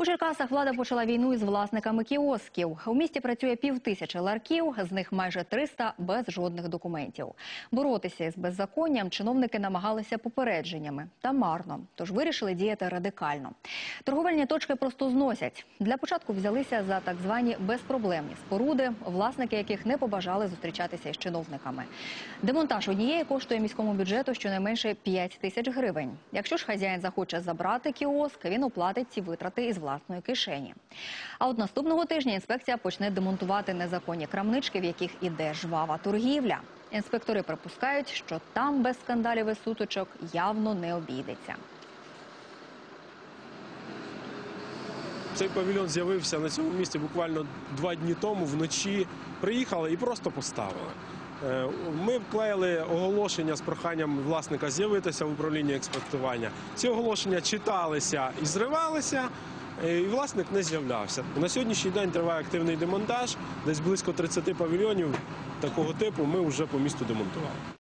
У Черкасах влада почала війну із власниками кіосків. У місті працює пів тисячі ларків, з них майже 300 без жодних документів. Боротися із беззаконням чиновники намагалися попередженнями та марно, тож вирішили діяти радикально. Торговельні точки просто зносять. Для початку взялися за так звані безпроблемні споруди, власники яких не побажали зустрічатися із чиновниками. Демонтаж однієї коштує міському бюджету щонайменше 5 тисяч гривень. Якщо ж хазяїн захоче забрати кіоск, він оплатить ці витрати із власної кишені. А от наступного тижня інспекція почне демонтувати незаконні крамнички, в яких іде жвава торгівля. Інспектори припускають, що там без скандалів і сутичок явно не обійдеться. Цей павільйон з'явився на цьому місці буквально два дні тому вночі. Приїхали і просто поставили. Е, Ми вклеїли оголошення з проханням власника з'явитися в управлінні експектування. Ці оголошення читалися і зривалися, і власник не з'являвся. На сьогоднішній день триває активний демонтаж. Десь близько 30 павільйонів такого типу ми вже по місту демонтували.